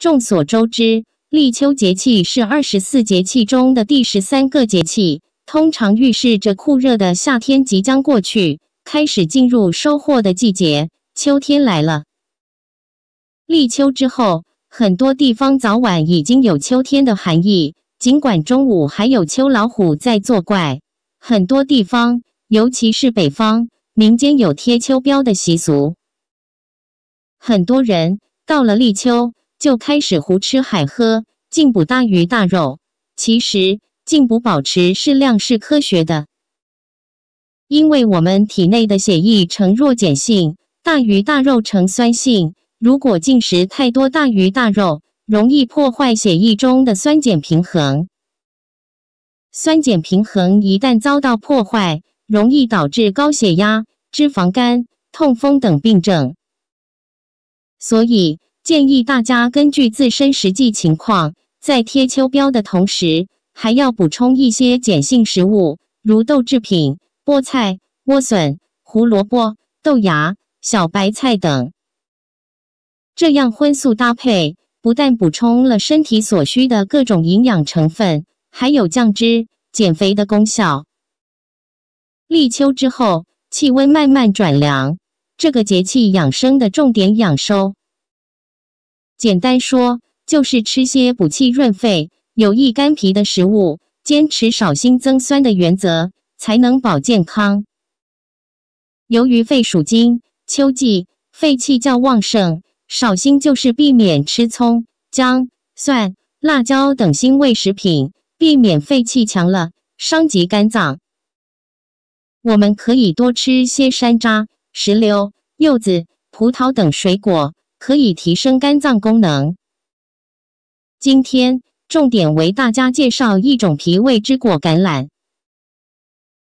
众所周知，立秋节气是二十四节气中的第十三个节气，通常预示着酷热的夏天即将过去，开始进入收获的季节，秋天来了。立秋之后，很多地方早晚已经有秋天的寒意，尽管中午还有秋老虎在作怪。很多地方，尤其是北方，民间有贴秋膘的习俗，很多人到了立秋。就开始胡吃海喝，进补大鱼大肉。其实进补保持适量是科学的，因为我们体内的血液呈弱碱性，大鱼大肉呈酸性。如果进食太多大鱼大肉，容易破坏血液中的酸碱平衡。酸碱平衡一旦遭到破坏，容易导致高血压、脂肪肝、痛风等病症。所以。建议大家根据自身实际情况，在贴秋膘的同时，还要补充一些碱性食物，如豆制品、菠菜、莴笋、胡萝卜、豆芽、小白菜等。这样荤素搭配，不但补充了身体所需的各种营养成分，还有降脂减肥的功效。立秋之后，气温慢慢转凉，这个节气养生的重点养收。简单说，就是吃些补气润肺、有益肝脾的食物，坚持少辛增酸的原则，才能保健康。由于肺属金，秋季肺气较旺盛，少辛就是避免吃葱、姜、蒜、辣椒等辛味食品，避免肺气强了伤及肝脏。我们可以多吃些山楂、石榴、柚子、葡萄等水果。可以提升肝脏功能。今天重点为大家介绍一种脾胃之果——橄榄。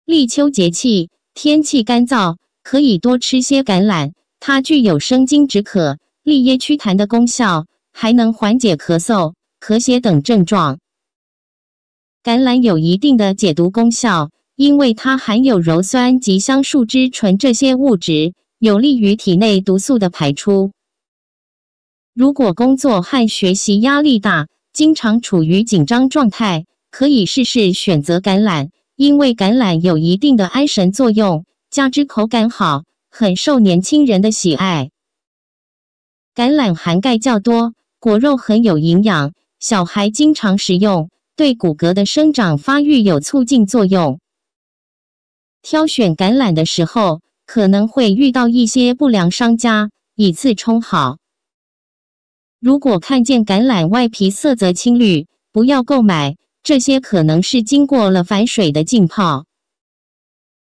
立秋节气，天气干燥，可以多吃些橄榄。它具有生津止渴、利咽祛痰的功效，还能缓解咳嗽、咳血等症状。橄榄有一定的解毒功效，因为它含有鞣酸及香树脂醇这些物质，有利于体内毒素的排出。如果工作和学习压力大，经常处于紧张状态，可以试试选择橄榄，因为橄榄有一定的安神作用，加之口感好，很受年轻人的喜爱。橄榄含钙较多，果肉很有营养，小孩经常食用，对骨骼的生长发育有促进作用。挑选橄榄的时候，可能会遇到一些不良商家以次充好。如果看见橄榄外皮色泽青绿，不要购买，这些可能是经过了反水的浸泡。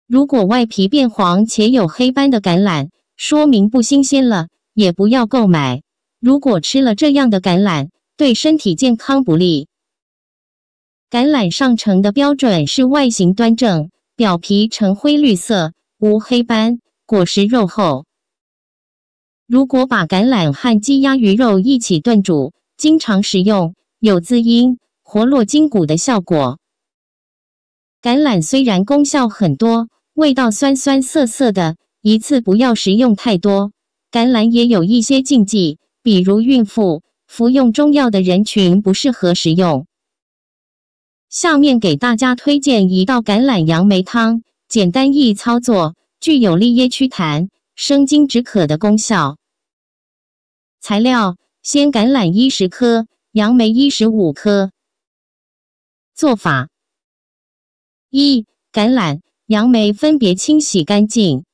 如果外皮变黄且有黑斑的橄榄，说明不新鲜了，也不要购买。如果吃了这样的橄榄，对身体健康不利。橄榄上乘的标准是外形端正，表皮呈灰绿色，无黑斑，果实肉厚。如果把橄榄和鸡鸭鱼肉一起炖煮，经常食用，有滋阴、活络筋骨的效果。橄榄虽然功效很多，味道酸酸涩涩的，一次不要食用太多。橄榄也有一些禁忌，比如孕妇、服用中药的人群不适合食用。下面给大家推荐一道橄榄杨梅汤，简单易操作，具有利咽祛痰。生津止渴的功效。材料：鲜橄榄一十颗，杨梅一十五颗。做法：一、橄榄、杨梅分别清洗干净。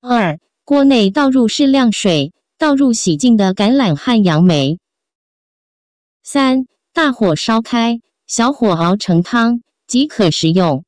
二、锅内倒入适量水，倒入洗净的橄榄和杨梅。三、大火烧开，小火熬成汤即可食用。